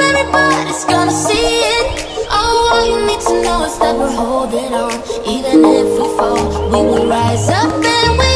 everybody's gonna see it. Oh, all you need to know is that we're holding on. Even if we fall, we will rise up and we